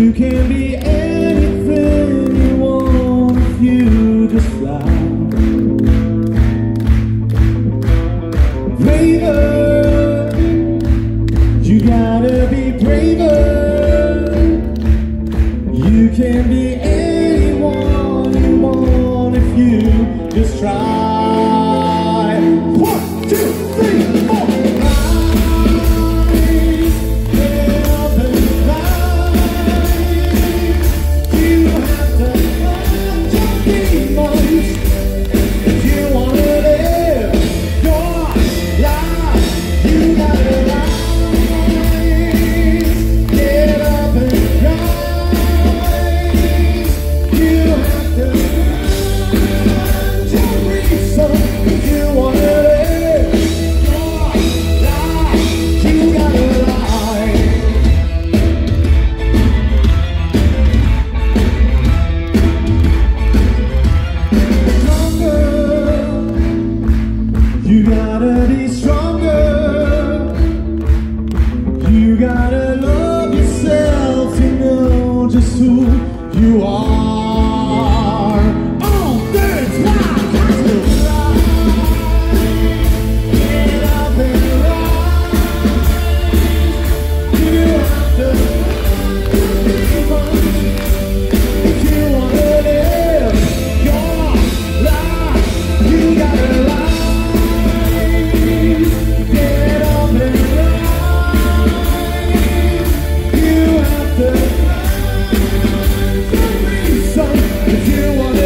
You can be anything you want if you just fly. Braver, you gotta be braver. You can be anyone you want if you just try. you are. can hear what